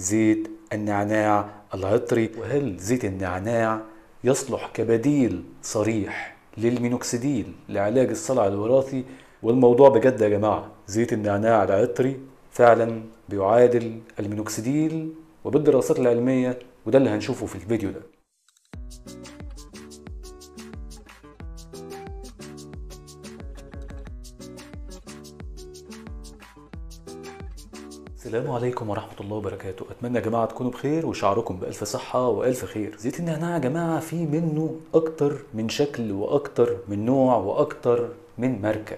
زيت النعناع العطري وهل زيت النعناع يصلح كبديل صريح للمينوكسيديل لعلاج الصلع الوراثي؟ والموضوع بجد يا جماعة زيت النعناع العطري فعلا بيعادل المينوكسيديل وبالدراسات العلمية وده اللي هنشوفه في الفيديو ده. السلام عليكم ورحمة الله وبركاته. أتمنى يا جماعة تكونوا بخير وشعركم بألف صحة وألف خير. زيت النعناع يا جماعة في منه أكتر من شكل وأكتر من نوع وأكتر من ماركة.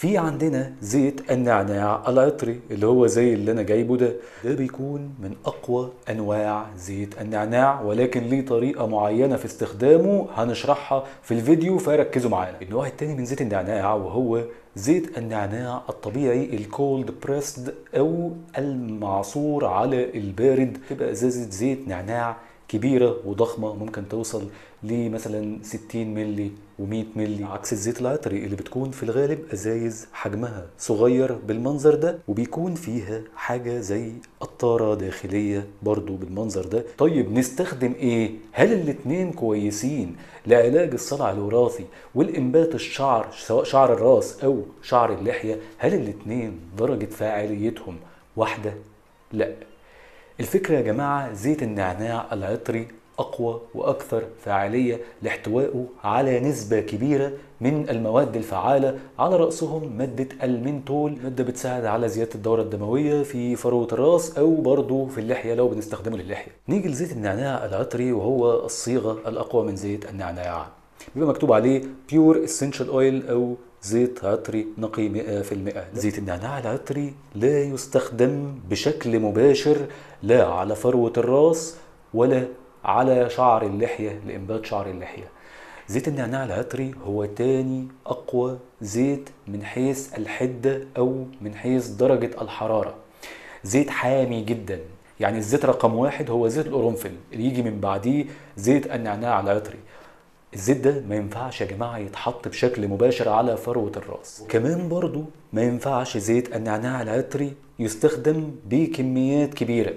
في عندنا زيت النعناع العطري اللي هو زي اللي أنا جايبه ده. ده بيكون من أقوى أنواع زيت النعناع ولكن ليه طريقة معينة في استخدامه هنشرحها في الفيديو فركزوا معانا. النوع التاني من زيت النعناع وهو زيت النعناع الطبيعي الكولد بريسد أو المعصور على البارد. تبقى أزازة زيت نعناع كبيرة وضخمة ممكن توصل لمثلا 60 مللي و100 مللي. عكس الزيت العطري اللي بتكون في الغالب أزايز حجمها صغير بالمنظر ده وبيكون فيها حاجة زي قطارة داخلية برضو بالمنظر ده. طيب نستخدم إيه؟ هل الاتنين كويسين لعلاج الصلع الوراثي والإنبات الشعر سواء شعر الراس أو شعر اللحية؟ هل الاتنين درجة فاعليتهم واحدة؟ لا. الفكرة يا جماعة زيت النعناع العطري أقوى وأكثر فاعلية لاحتوائه على نسبة كبيرة من المواد الفعالة على رأسهم مادة المنتول. مادة بتساعد على زيادة الدورة الدموية في فروة الرأس أو برضه في اللحية لو بنستخدمه للحية. نيجي لزيت النعناع العطري وهو الصيغة الأقوى من زيت النعناع. بيبقى مكتوب عليه بيور اسينشال اويل أو زيت عطري نقي 100% زيت النعناع العطري لا يستخدم بشكل مباشر لا على فروة الراس ولا على شعر اللحية لإنبات شعر اللحية. زيت النعناع العطري هو تاني أقوى زيت من حيث الحدة أو من حيث درجة الحرارة. زيت حامي جدا. يعني الزيت رقم واحد هو زيت القرنفل. اللي يجي من بعديه زيت النعناع العطري. الزيت ده ما ينفعش يا جماعة يتحط بشكل مباشر على فروة الراس. كمان برضو ما ينفعش زيت النعناع العطري يستخدم بكميات كبيرة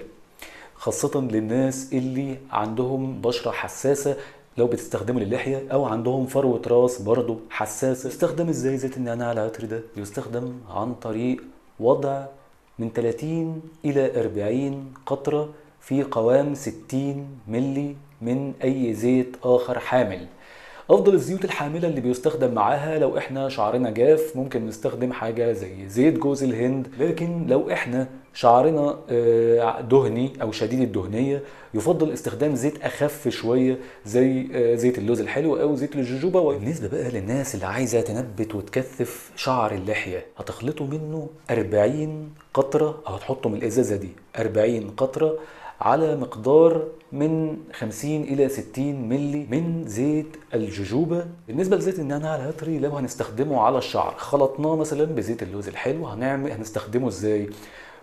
خاصة للناس اللي عندهم بشرة حساسة لو بتستخدمه للحية أو عندهم فروة راس برضو حساسة. يستخدم إزاي زيت النعناع العطري ده؟ يستخدم عن طريق وضع من 30 إلى 40 قطرة في قوام 60 ملي من أي زيت آخر حامل. أفضل الزيوت الحاملة اللي بيستخدم معاها لو إحنا شعرنا جاف ممكن نستخدم حاجة زي زيت جوز الهند. لكن لو إحنا شعرنا دهني أو شديد الدهنية يفضل استخدام زيت أخف شوية زي زيت اللوز الحلو أو زيت الجوجوبا بالنسبة بقى للناس اللي عايزة تنبت وتكثف شعر اللحية هتخلطوا منه 40 قطرة أو هتحطوا من الإزازة دي 40 قطرة على مقدار من 50 إلى 60 ملي من زيت الجوجوبا بالنسبة لزيت النعناع العطري لو هنستخدمه على الشعر خلطناه مثلا بزيت اللوز الحلو. هنعمل هنستخدمه إزاي؟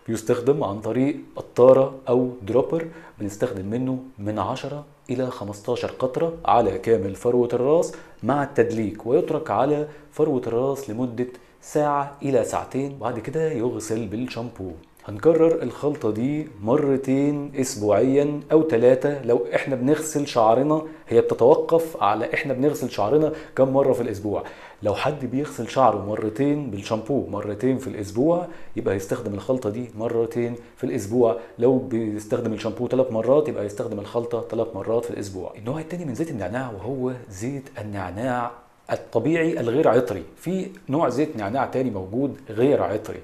بيستخدم عن طريق قطارة أو دروبر بنستخدم منه من 10 إلى 15 قطرة على كامل فروة الراس مع التدليك ويترك على فروة الراس لمدة ساعة إلى ساعتين. بعد كده يغسل بالشامبو. هنكرر الخلطة دي مرتين أسبوعيا أو ثلاثة لو إحنا بنغسل شعرنا هي بتتوقف على إحنا بنغسل شعرنا كم مرة في الأسبوع. لو حد بيغسل شعره مرتين بالشامبو مرتين في الأسبوع يبقى يستخدم الخلطة دي مرتين في الأسبوع. لو بيستخدم الشامبو ثلاث مرات يبقى يستخدم الخلطة ثلاث مرات في الأسبوع. النوع الثاني من زيت النعناع وهو زيت النعناع. الطبيعي الغير عطري. في نوع زيت نعناع تاني موجود غير عطري.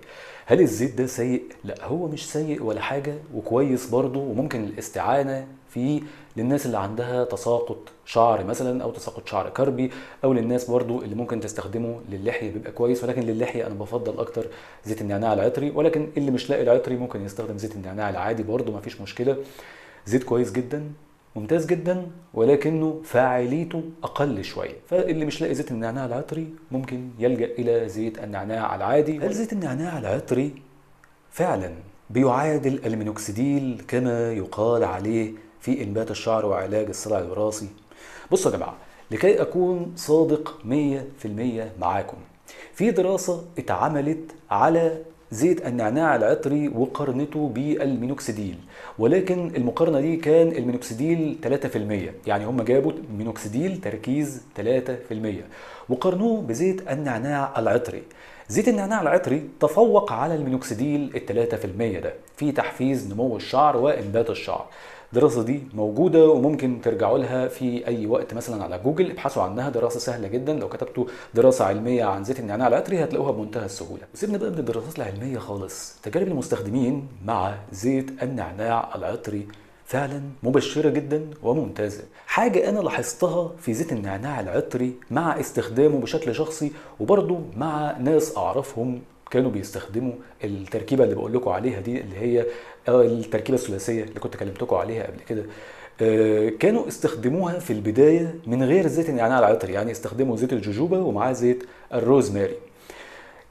هل الزيت ده سيء؟ لا هو مش سيء ولا حاجة وكويس برضه وممكن الاستعانة فيه للناس اللي عندها تساقط شعر مثلا أو تساقط شعر كربي أو للناس برضو اللي ممكن تستخدمه للحية بيبقى كويس. ولكن للحية أنا بفضل أكتر زيت النعناع العطري. ولكن اللي مش لاقي العطري ممكن يستخدم زيت النعناع العادي برضو ما فيش مشكلة. زيت كويس جدا. ممتاز جدا ولكنه فاعليته أقل شوية. فاللي مش لاقي زيت النعناع العطري ممكن يلجأ إلى زيت النعناع العادي. هل زيت النعناع العطري فعلا بيعادل المينوكسيديل كما يقال عليه في إنبات الشعر وعلاج الصلع الوراثي؟ بصوا يا جماعة لكي أكون صادق 100% معاكم في دراسة اتعملت على زيت النعناع العطري وقارنته بالمينوكسيديل. ولكن المقارنة دي كان المينوكسيديل 3% يعني هم جابوا مينوكسيديل تركيز 3% وقارنوه بزيت النعناع العطري. زيت النعناع العطري تفوق على المينوكسيديل ال 3% ده في تحفيز نمو الشعر وإنبات الشعر. الدراسة دي موجودة وممكن ترجعوا لها في أي وقت مثلا على جوجل ابحثوا عنها دراسة سهلة جدا. لو كتبتوا دراسة علمية عن زيت النعناع العطري هتلاقوها بمنتهى السهولة. وسيبنا بقى من الدراسات العلمية خالص. تجارب المستخدمين مع زيت النعناع العطري فعلا مبشرة جدا وممتازة. حاجة أنا لاحظتها في زيت النعناع العطري مع استخدامه بشكل شخصي وبرضه مع ناس أعرفهم كانوا بيستخدموا التركيبة اللي بقول لكم عليها دي اللي هي التركيبة الثلاثية اللي كنت كلمتكم عليها قبل كده. كانوا استخدموها في البداية من غير زيت النعناع العطري يعني استخدموا زيت الجوجوبا ومعاه زيت الروزماري.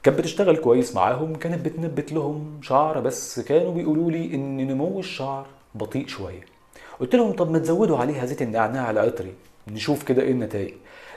كانت بتشتغل كويس معاهم كانت بتنبت لهم شعر بس كانوا بيقولوا لي إن نمو الشعر بطيء شوية. قلت لهم طب ما تزودوا عليها زيت النعناع العطري نشوف كده إيه النتائج.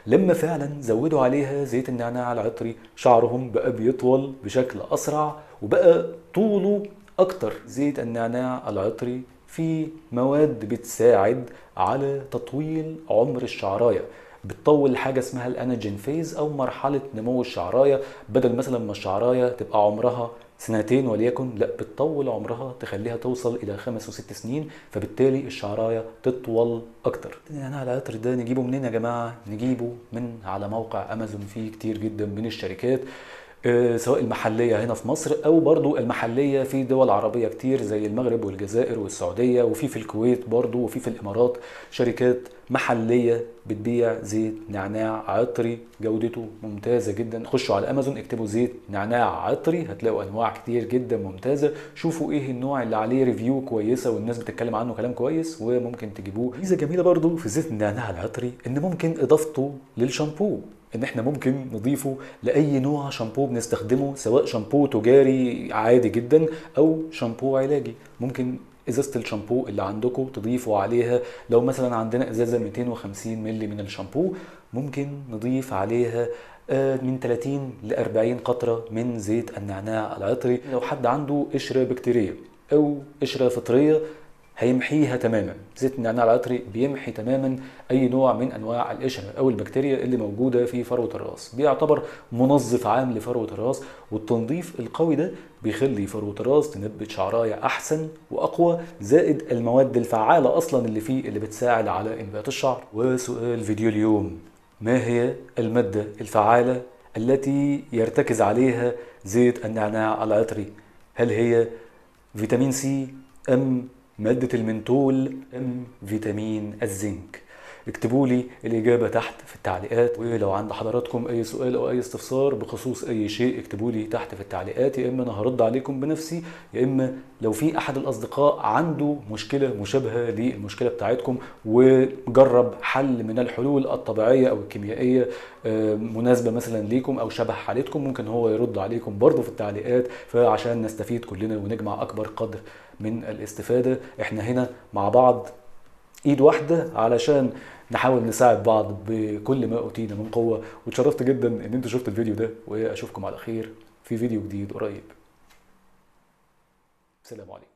لما فعلا زودوا عليها زيت النعناع العطري شعرهم بقى بيطول بشكل أسرع وبقى طوله أكتر. زيت النعناع العطري في مواد بتساعد على تطويل عمر الشعراية. بتطول حاجة اسمها الأناجين فيز أو مرحلة نمو الشعراية. بدل مثلا ما الشعراية تبقى عمرها سنتين وليكن لا بتطول عمرها تخليها توصل إلى خمس وست سنين فبالتالي الشعراية تطول أكتر. يعني العطر ده نجيبه منين يا جماعة؟ نجيبه من على موقع امازون فيه كتير جدا من الشركات. سواء المحلية هنا في مصر أو برضو المحلية في دول عربية كتير زي المغرب والجزائر والسعودية وفي في الكويت برضو وفي في الإمارات شركات محلية بتبيع زيت نعناع عطري. جودته ممتازة جدا. خشوا على أمازون اكتبوا زيت نعناع عطري هتلاقوا أنواع كتير جدا ممتازة. شوفوا إيه النوع اللي عليه ريفيو كويسة والناس بتتكلم عنه كلام كويس وممكن تجيبوه. ميزة جميلة برضو في زيت النعناع العطري إن ممكن إضافته للشامبو. إن إحنا ممكن نضيفه لأي نوع شامبو بنستخدمه سواء شامبو تجاري عادي جدا أو شامبو علاجي. ممكن إزازة الشامبو اللي عندكم تضيفوا عليها. لو مثلا عندنا إزازة 250 مللي من الشامبو ممكن نضيف عليها من 30 ل 40 قطرة من زيت النعناع العطري. لو حد عنده قشرة بكتيرية أو قشرة فطرية هيمحيها تماما. زيت النعناع العطري بيمحي تماما أي نوع من أنواع القشره أو البكتيريا اللي موجودة في فروة الراس. بيعتبر منظف عام لفروة الراس والتنظيف القوي ده بيخلي فروة الراس تنبت شعرايه أحسن وأقوى زائد المواد الفعالة أصلا اللي فيه اللي بتساعد على إنبات الشعر. وسؤال فيديو اليوم ما هي المادة الفعالة التي يرتكز عليها زيت النعناع العطري؟ هل هي فيتامين سي إم مادة المنتول ام فيتامين الزنك. اكتبوا لي الإجابة تحت في التعليقات ولو عند حضراتكم أي سؤال أو أي استفسار بخصوص أي شيء اكتبوا لي تحت في التعليقات يا إما أنا هرد عليكم بنفسي يا إما لو في أحد الأصدقاء عنده مشكلة مشابهة للمشكلة بتاعتكم وجرب حل من الحلول الطبيعية أو الكيميائية مناسبة مثلا ليكم أو شبه حالتكم ممكن هو يرد عليكم برضه في التعليقات فعشان نستفيد كلنا ونجمع أكبر قدر من الاستفادة إحنا هنا مع بعض إيد واحدة علشان نحاول نساعد بعض بكل ما أوتينا من قوة. واتشرفت جدا إن أنتوا شفتوا الفيديو ده وأشوفكم على خير في فيديو جديد قريب. سلام عليكم.